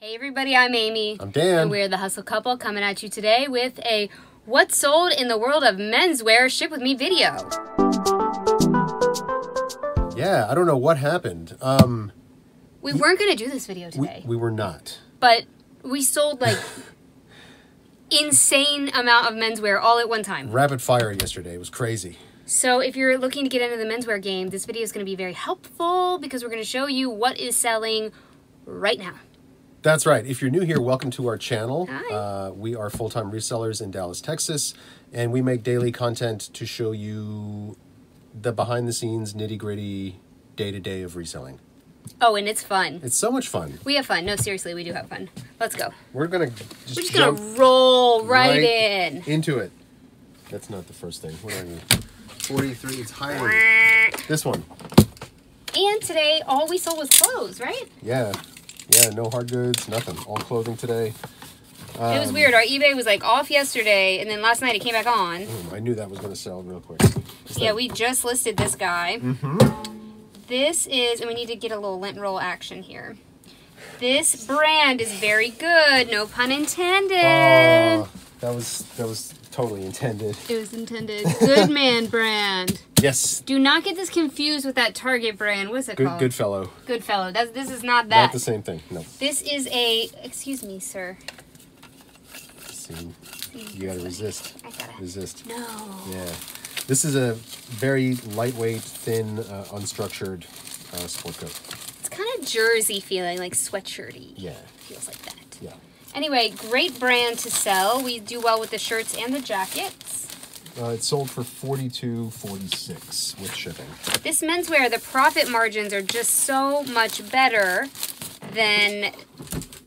Hey everybody, I'm Amy. I'm Dan. And we're the Hustle Couple coming at you today with a What's Sold in the World of Menswear Ship With Me video. Yeah, I don't know what happened. Um, We weren't going to do this video we, today, we were not. but we sold like insane amount of menswear all at one time. Rapid fire yesterday. It was crazy. So if you're looking to get into the menswear game, this video is going to be very helpful because we're going to show you what is selling right now. That's right. If you're new here, welcome to our channel. Hi. Uh, we are full time resellers in Dallas, Texas, and we make daily content to show you the behind the scenes, nitty gritty, day to day of reselling. Oh, and it's fun. It's so much fun. We have fun. No, seriously, we do have fun. Let's go. We're going to just, We're just to roll right, in. into it. That's not the first thing. What are you? 43. It's higher. This one. And today, all we sold was clothes, right? Yeah. Yeah, no hard goods, nothing. All clothing today. it Um, was weird. Our eBay was like off yesterday, and then last night it came back on. I knew that was going to sell real quick. It's Yeah, like- we just listed this guy. Mm-hmm. This is, and we need to get a little lint roll action here. This brand is very good. No pun intended. Aw, that was that was totally intended. it was intended. Good man brand. Yes. Do not get this confused with that Target brand. What's it Good called? good fellow. Goodfellow. That's, this is not that. Not the same thing. No. This is a, excuse me, sir. See, you gotta resist. I gotta. Resist. No. Yeah. This is a very lightweight, thin, uh, unstructured uh, sport coat. It's kind of jersey feeling, like sweatshirty. Yeah. Feels like that. Yeah. Anyway, great brand to sell. We do well with the shirts and the jackets. Uh, it sold for forty-two forty-six with shipping. This menswear, the profit margins are just so much better than,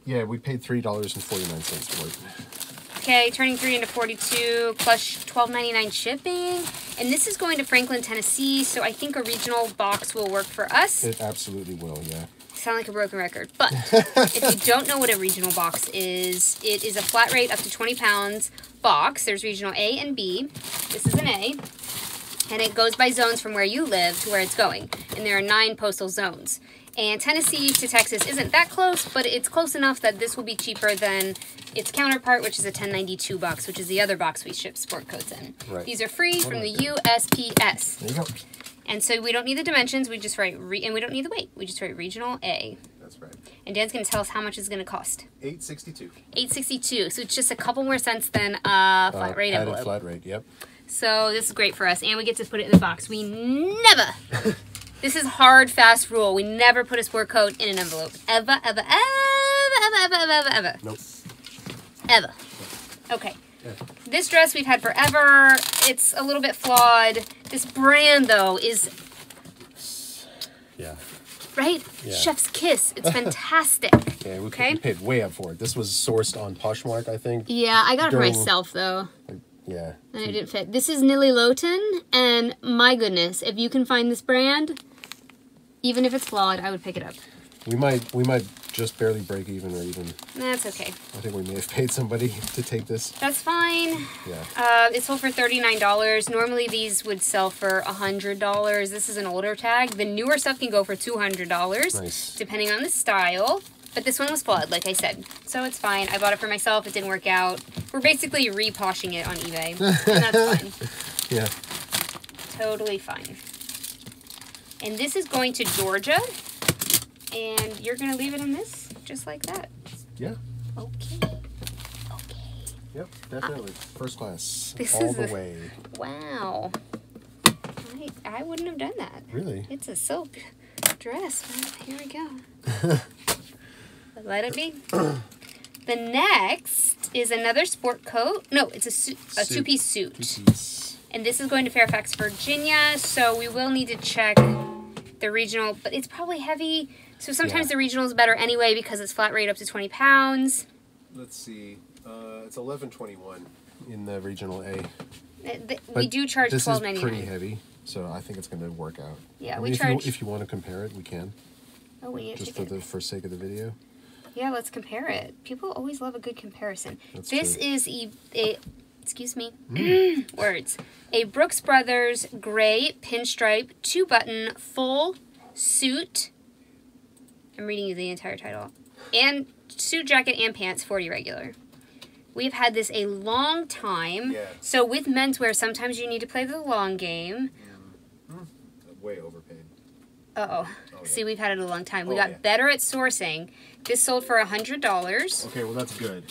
Yeah, we paid three dollars and forty-nine cents for it. okay, turning 3 into 42 plus $12.99 shipping. And this is going to Franklin, Tennessee, so I think a regional box will work for us. It absolutely will. Yeah. Sound like a broken record. But if you don't know what a regional box is, it is a flat rate up to 20 pounds box. There's regional A and B. This is an A. And it goes by zones from where you live to where it's going. And there are nine postal zones. And Tennessee to Texas isn't that close, but it's close enough that this will be cheaper than its counterpart, which is a 1092 box, which is the other box we ship sport coats in. Right. These are free from the USPS. There you go. And so we don't need the dimensions, we just write, re- and we don't need the weight, we just write regional A. That's right. And Dan's gonna tell us how much it's gonna cost. Eight sixty-two. Eight sixty two. So it's just a couple more cents than a flat rate Uh, added envelope. flat rate. Yep. So this is great for us, and we get to put it in the box. We never. this is hard, fast rule. We never put a sport coat in an envelope. Ever, ever, ever, ever, ever, ever, ever, ever, Nope. ever. Okay. Yeah. This dress we've had forever. It's a little bit flawed. This brand though is Yeah. right. Yeah. Chef's kiss. It's fantastic. Yeah, we, Okay. we paid way up for it. This was sourced on Poshmark, I think. Yeah, I got it During- myself though. Yeah. And it didn't fit. This is Nili Lotan, and my goodness, if you can find this brand, even if it's flawed, I would pick it up. We might we might just barely break even or even That's okay. I think we may have paid somebody to take this. That's fine. Yeah. Uh, it sold for $39. Normally these would sell for $100. This is an older tag. The newer stuff can go for $200, Nice. depending on the style. But this one was flawed, like I said. So it's fine. I bought it for myself. It didn't work out. We're basically reposhing it on eBay. and that's fine. Yeah. Totally fine. And this is going to Georgia. And you're going to leave it in this, just like that. Yeah. Okay. Okay. Yep. Definitely. Ah. First class. This all is the a- way. Wow. I, I wouldn't have done that. Really? It's a silk dress. Well, here we go. Let it be. the next is another sport coat. No, it's a, su- a two-piece suit. Two-piece. And this is going to Fairfax, Virginia, so we will need to check the regional, but it's probably heavy. So sometimes Yeah. the regional is better anyway because it's flat rate up to 20 pounds. Let's see. Uh, it's eleven twenty-one in the regional A. Uh, th- We do charge This is pretty heavy, so I think it's going to work out. Yeah, I we if charge- You, if you want to compare it, we can. Oh, we Just for it. the for sake of the video. Yeah, let's compare it. People always love a good comparison. That's this true. is a, a excuse me, words. A Brooks Brothers gray pinstripe two button full suit. I'm reading you the entire title. And suit jacket and pants, 40 regular. We've had this a long time. Yeah. So with menswear, sometimes you need to play the long game. Way overpaid. Uh oh. Oh, See, we've had it a long time. We Oh, got yeah. better at sourcing. This sold for a $100. Okay, well that's good.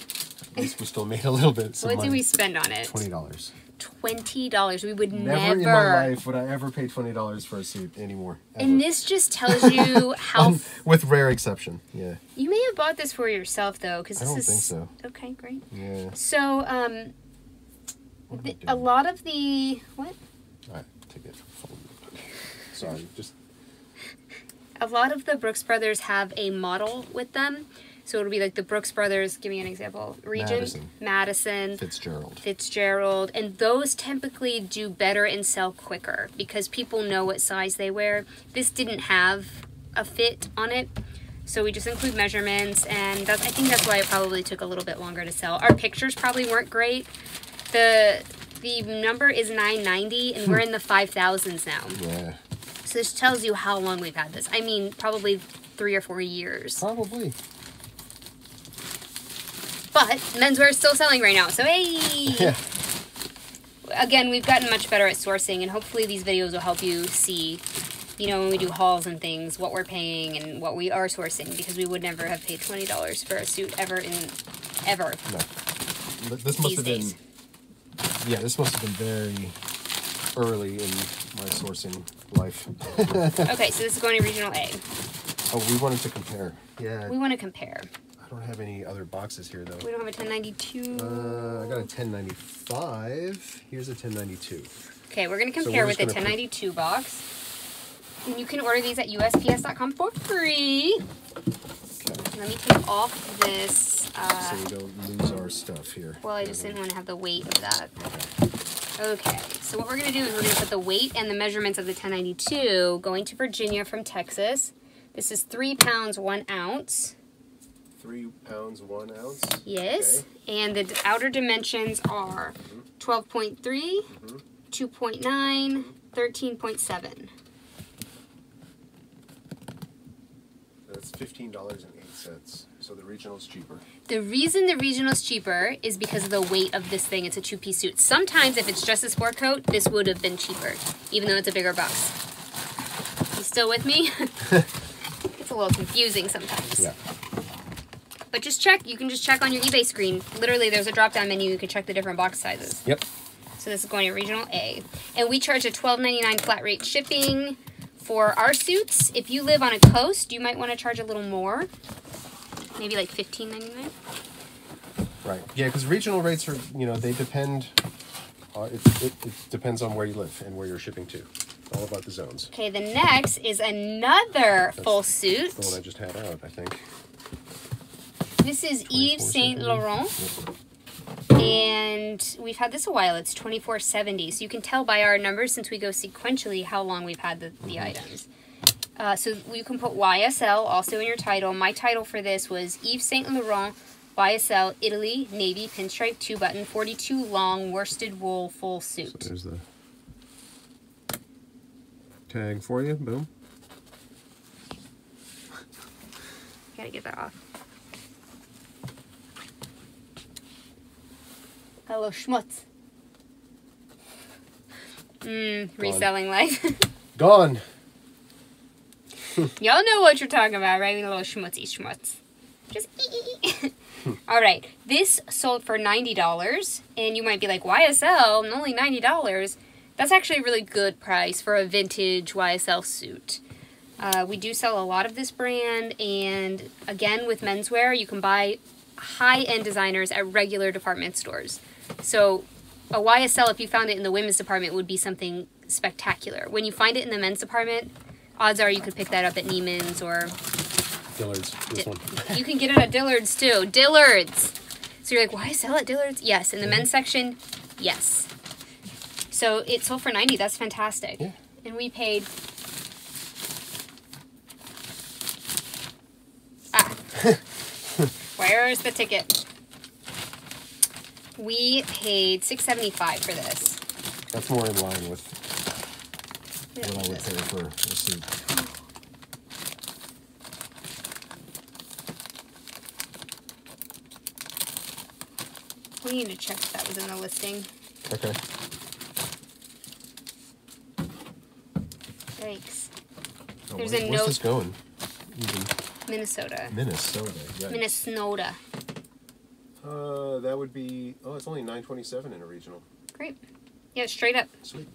At least we still made a little bit. What did we spend on it? Twenty dollars. $20. We would Never, never. in my life would I ever pay twenty dollars for a suit anymore. and this just tells you how. Um, with rare exception. Yeah. you may have bought this for yourself, though, because I this don't is. think so. Okay, great. Yeah. So, um, I the, a lot of the. What? All right, take it. Sorry, just a lot of the Brooks Brothers have a model with them. So it'll be like the Brooks Brothers, give me an example. Regent, Madison. Madison, Fitzgerald. Fitzgerald, and those typically do better and sell quicker because people know what size they wear. This didn't have a fit on it. So we just include measurements and I think that's why it probably took a little bit longer to sell. Our pictures probably weren't great. The the number is 990 and we're hmm. in the 5000s now. Yeah. So this tells you how long we've had this. I mean, probably three or four years. Probably. But menswear is still selling right now. So hey, Yeah. again, we've gotten much better at sourcing, and hopefully these videos will help you see, you know, when we do hauls and things, what we're paying and what we are sourcing, because we would never have paid twenty dollars for a suit ever in ever. No. This must These have been. Yeah, this must have been very early in my sourcing life. Okay, so this is going to regional A. oh, we wanted to compare. Yeah. We want to compare. I don't have any other boxes here though. We don't have a ten ninety two. Uh, I got a 1095. Here's a 1092. Okay, we're gonna So compare we're with the gonna 1092 box. And you can order these at USPS.com for free. Okay. Let me take off this. Uh, So we don't lose our stuff here. well, I just didn't want to have the weight of that. Okay, so what we're gonna do is we're gonna put the weight and the measurements of the 1092 going to Virginia from Texas. This is three pounds one ounce. Three pounds, one ounce. Yes, and the outer dimensions are mm-hmm. 12.3, mm-hmm. 2.9, 13.7. That's fifteen dollars and eight cents. So the regional's cheaper. The reason the regional's cheaper is because of the weight of this thing. It's a two-piece suit. Sometimes, if it's just a sport coat, this would have been cheaper, even though it's a bigger box. You still with me? it's a little confusing sometimes. Yeah. But just check. You can just check on your eBay screen. Literally, there's a drop-down menu. You can check the different box sizes. Yep. So this is going to regional A. And we charge a $12.99 flat rate shipping for our suits. If you live on a coast, you might want to charge a little more. Maybe like $15.99. Right. Yeah, because regional rates are, you know, they depend. Uh, it, it, it depends on where you live and where you're shipping to. All about the zones. Okay, the next is another full suit. The one I just had out, I think. This is Yves Saint Laurent. And we've had this a while. It's 2470. So you can tell by our numbers since we go sequentially how long we've had the, the items. Uh, so you can put YSL also in your title. My title for this was Yves Saint Laurent YSL Italy Navy Pinstripe 2 button 42 long worsted wool full So suit. there's the tag for you. Boom. Gotta get that off. Hello, schmutz. Mmm, reselling life. Gone. Y'all know what you're talking about, right? A little schmutzy schmutz. Just All right, this sold for ninety dollars, and you might be like, YSL, only ninety dollars. That's actually a really good price for a vintage YSL suit. Uh, we do sell a lot of this brand, and again, with menswear, you can buy high-end designers at regular department stores. So, a YSL, if you found it in the women's department, would be something spectacular. When you find it in the men's department, odds are you could pick that up at Neiman's or Dillard's. This one. you can get it at Dillard's too. Dillard's. So you're like, why sell at Dillard's? Yes. In the men's section, yes. So it sold for 90. That's fantastic. Yeah. And we paid. Ah. Where's the ticket? We paid 675 for this. That's more in line with what I would pay for a suit. We need to check if that was in the listing. Okay. Yikes. Oh, There's where- a where's note- this going? Even Minnesota. Minnesota. Minnesota. Uh, that would be. Oh, it's only nine twenty-seven in a regional. Great. Yeah, straight up. Sweet.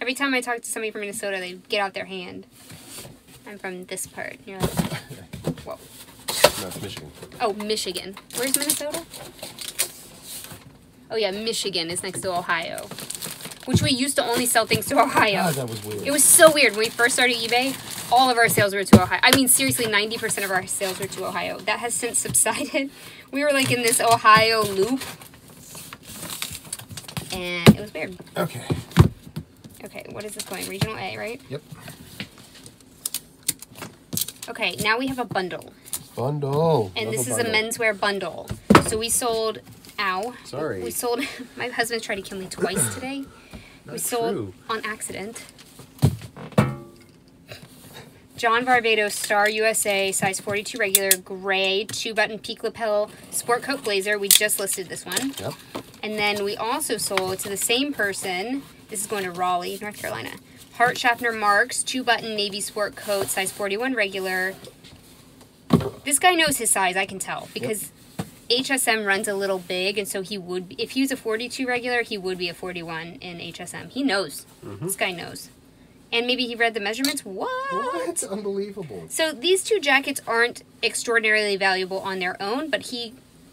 Every time I talk to somebody from Minnesota, they get out their hand. I'm from this part. And You're like, whoa. No, it's Michigan. Oh, Michigan. Where's Minnesota? Oh yeah, Michigan is next to Ohio, which we used to only sell things to Ohio. God, that was weird. It was so weird when we first started eBay. All of our sales were to Ohio. I mean, seriously, ninety percent of our sales were to Ohio. That has since subsided. We were like in this Ohio loop, and it was weird. Okay. Okay, what is this going? Regional A, right? Yep. Okay, now we have a bundle, Bundle. and Love this is a bundle. menswear bundle. So we sold. Ow. Sorry. We sold. My husband tried to kill me twice today. we sold true. on accident. John Varvatos Star USA size 42 regular gray two button peak lapel sport coat blazer. We just listed this one. Yep. And then we also sold to the same person. This is going to Raleigh, North Carolina. Hart Schaffner Marx two button navy sport coat size 41 regular. This guy knows his size, I can tell because HSM runs a little big, and so he would, if he was a 42 regular, he would be a 41 in HSM. He knows. Mm-hmm. This guy knows. And maybe he read the measurements. What? What? Unbelievable. So these two jackets aren't extraordinarily valuable on their own, but he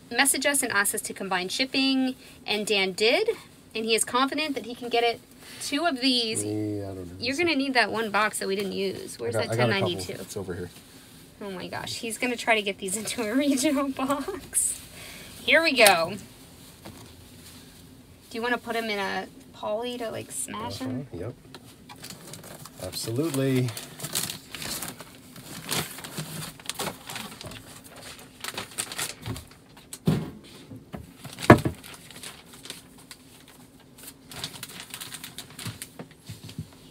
messaged us and asked us to combine shipping, and Dan did, and he is confident that he can get it. Two of these. Yeah, I don't know. You're gonna need that one box that we didn't use. Where's got, that I got a 1092? It's over here. Oh my gosh, he's gonna try to get these into a regional box. Here we go. Do you want to put him in a poly to like smash him? Uh-huh, Yep. Absolutely.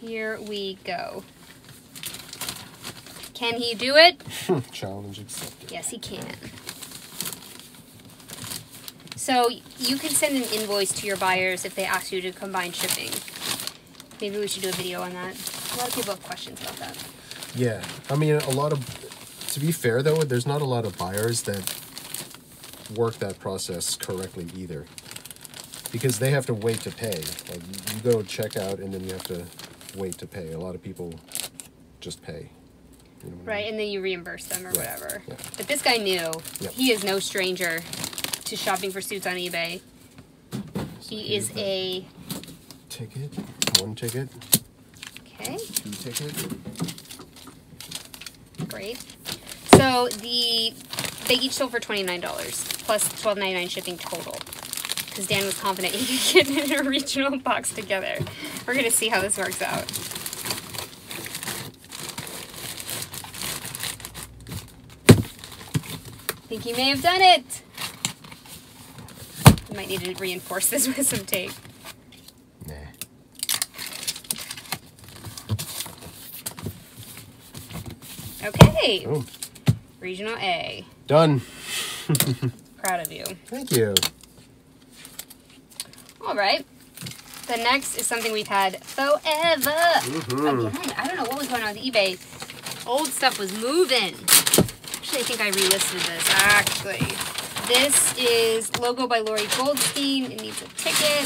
Here we go. Can he do it? Challenge accepted. Yes, he can. So you can send an invoice to your buyers if they ask you to combine shipping. Maybe we should do a video on that. A lot of people have questions about that. Yeah, I mean, a lot of. To be fair, though, there's not a lot of buyers that work that process correctly either, because they have to wait to pay. Like you go check out, and then you have to wait to pay. A lot of people just pay. You know what I Right, mean? and then you reimburse them or Yeah, whatever. yeah. But this guy knew. Yep. He is no stranger to shopping for suits on eBay. He is a Ticket, one ticket, okay, two ticket. great. So the they each sold for twenty nine dollars plus twelve ninety nine shipping total. Because Dan was confident he could get it in a regional box together. We're gonna see how this works out. think he may have done it. We might need to reinforce this with some tape. Okay, Oh, regional A. done. Proud of you. Thank you. All right. The next is something we've had forever. Mm -hmm. Again, I don't know what was going on with eBay. Old stuff was moving. Actually, I think I relisted this. Actually, this is logo by Lori Goldstein. It needs a ticket.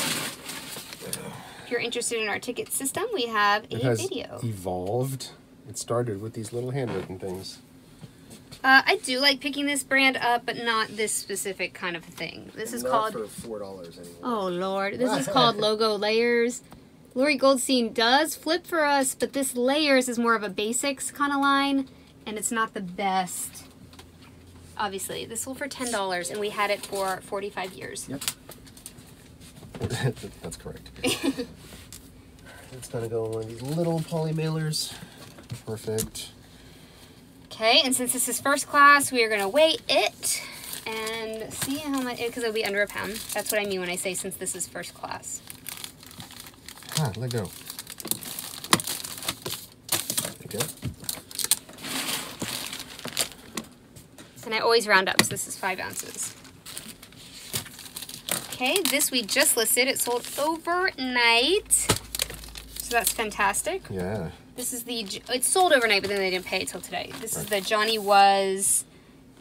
If you're interested in our ticket system, we have a It has video. evolved. It started with these little handwritten things. Uh, I do like picking this brand up, but not this specific kind of thing. This is called. for four dollars anymore. Oh Lord, this is called logo layers. Lori Goldstein does flip for us, but this layers is more of a basics kind of line, and it's not the best. Obviously, this sold for ten dollars, and we had it for forty-five years. Yep. That's correct. it's gonna go in one of these little poly mailers. Perfect. Okay, and since this is first class, we are gonna weigh it and see how much because it'll be under a pound. That's what I mean when I say since this is first class. Ah, let go. Okay. And I always round up, so this is five ounces. Okay, this we just listed. It sold overnight. So that's fantastic. Yeah. This is the, it sold overnight, but then they didn't pay it till today. This is the Johnny Was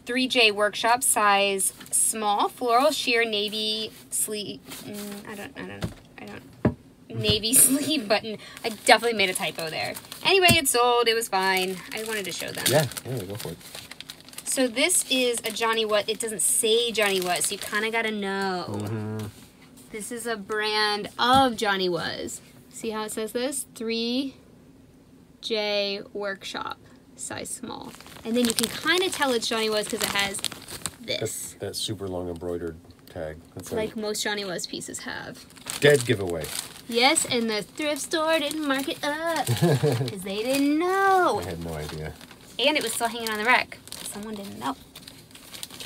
3J Workshop size small floral sheer navy sleeve. Mm, I don't, I don't, I don't. Navy sleeve button. I definitely made a typo there. Anyway, it sold. It was fine. I wanted to show them. Yeah. Yeah. Go for it. So this is a Johnny What. It doesn't say Johnny Was, so you kind of got to know. Mm-hmm. This is a brand of Johnny Was. See how it says this? 3J Workshop, size small. And then you can kind of tell it's Johnny Was because it has this, That super long embroidered tag. That's like most Johnny Was pieces have. dead giveaway. Yes, and the thrift store didn't mark it up because they didn't know. I had no idea. And it was still hanging on the rack. Someone didn't know.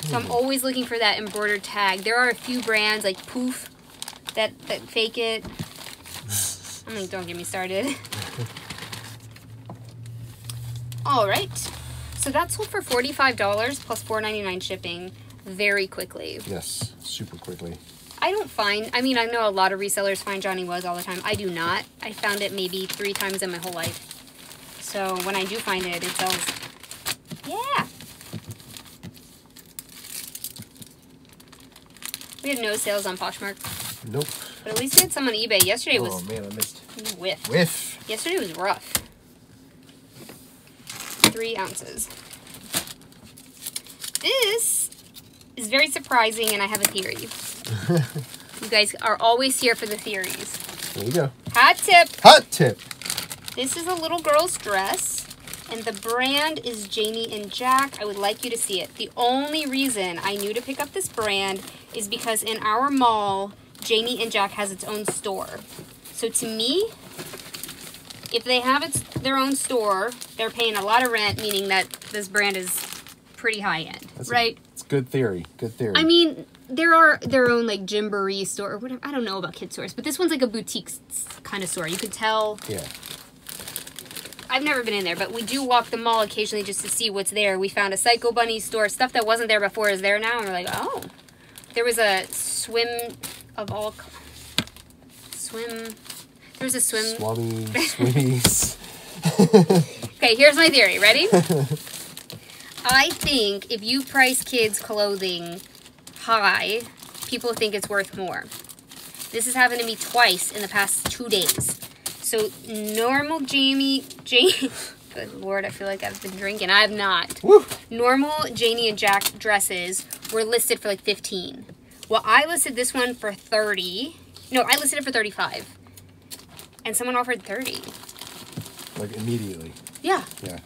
So I'm hmm. always looking for that embroidered tag. There are a few brands like Poof that, that fake it. I mean, don't get me started. All right. So that sold for $45 plus $4.99 shipping very quickly. Yes. Super quickly. I don't find, I mean, I know a lot of resellers find Johnny Was all the time. I do not. I found it maybe three times in my whole life. So when I do find it, it sells. Yeah. We had no sales on Poshmark, Nope. but at least we had some on eBay. Yesterday oh was Oh man, I missed. whiff. Whiff. Yesterday was rough. Three ounces. This is very surprising, and I have a theory. you guys are always here for the theories. There you go. Hot tip. Hot tip. This is a little girl's dress, and the brand is Janie and Jack. I would like you to see it. The only reason I knew to pick up this brand is because in our mall, Janie and Jack has its own store. So to me, if they have its their own store, they're paying a lot of rent, meaning that this brand is pretty high end, That's a- right? It's good theory. Good theory. I mean, there are their own like Gymboree store or whatever. I don't know about kid stores, but this one's like a boutique kind of store. You could tell yeah. I've never been in there, but we do walk the mall occasionally just to see what's there. We found a Psycho Bunny store. Stuff that wasn't there before is there now, and we're like, oh. There was a swim of all swim. There was a swim. Swami, swimmies. Okay, here's my theory. Ready? I think if you price kids' clothing high, people think it's worth more. This has happened to me twice in the past two days. So normal Jamie, Janie, good lord, I feel like I've been drinking. I have not. Woo. Normal Janie and Jack dresses were listed for like 15. Well, I listed this one for 30. No, I listed it for 35. And someone offered 30. Like immediately. Yeah. Yeah.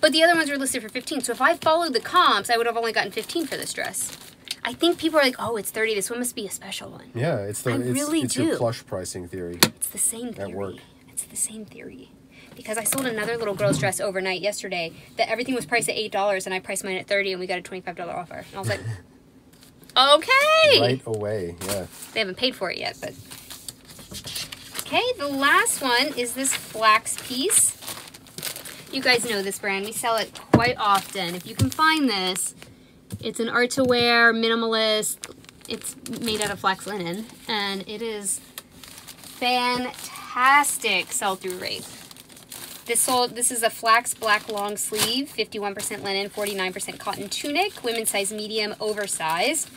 But the other ones were listed for 15. So if I followed the comps, I would have only gotten 15 for this dress. I think people are like, oh, it's 30. This one must be a special one. Yeah. It's the I it's, really it's do. your plush pricing theory. It's the same theory. At work. It's the same theory. Because I sold another little girl's dress overnight yesterday that everything was priced at $8 and I priced mine at 30 and we got a $25 offer. And I was like, okay. Right away. Yeah. They haven't paid for it yet, but. Okay, the last one is this flax piece. You guys know this brand. We sell it quite often. If you can find this, it's an art to wear, minimalist. It's made out of flax linen, and it is fantastic sell through rate. This sold. This is a flax black long sleeve, 51% linen, 49% cotton tunic, women's size medium, oversized,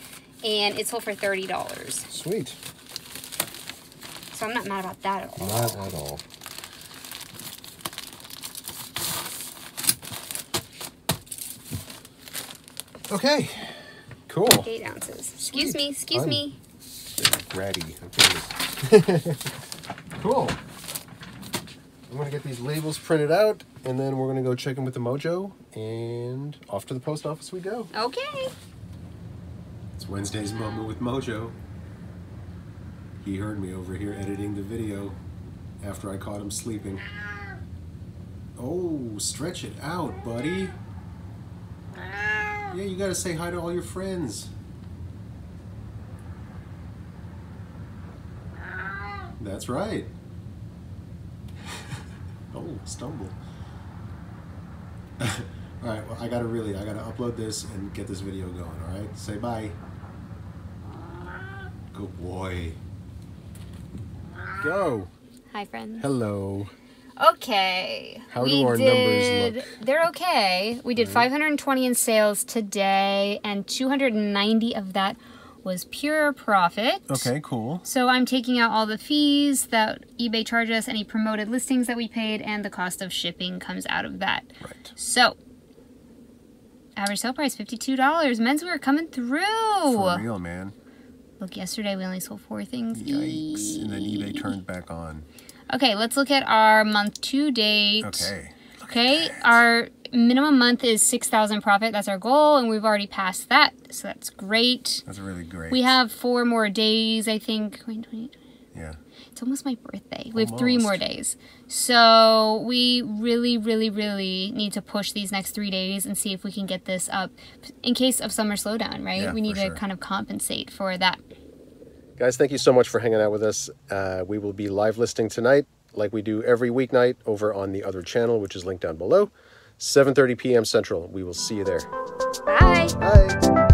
and it sold for thirty dollars. Sweet. So I'm not mad about that at all. Not at all. Okay. Cool. Eight ounces. Excuse Sweet. me. Excuse I'm- me. Ratty. Okay. cool. I'm gonna get these labels printed out, and then we're gonna go check in with the Mojo, and off to the post office we go. Okay. It's Wednesday's moment with Mojo. He heard me over here editing the video after I caught him sleeping. Oh, stretch it out, buddy. Yeah, you gotta say hi to all your friends. That's right. oh, stumble. all right, well, I gotta really, I gotta upload this and get this video going. All right, say bye. Good boy. Go. Hi, friends. Hello. Okay. How do our numbers look? They're okay. We did 520 in sales today, and 290 of that was pure profit. Okay, cool. So I'm taking out all the fees that eBay charged us, any promoted listings that we paid, and the cost of shipping comes out of that. Right. So, average sale price $52. Menswear coming through. For real, man. Look, yesterday we only sold four things. Yikes. And then eBay turned back on. Okay, let's look at our month to date. Okay. Okay, our minimum month is 6,000 profit. That's our goal, and we've already passed that, so that's great. That's really great. We have four more days, I think. Yeah. It's almost my birthday. We have three more days. So we really, really, really need to push these next three days and see if we can get this up in case of summer slowdown, right? Yeah, we need to sure. kind of compensate for that. Guys, thank you so much for hanging out with us. Uh, we will be live listing tonight, like we do every weeknight, over on the other channel, which is linked down below. 7:30 p.m. Central. We will see you there. Bye. Bye.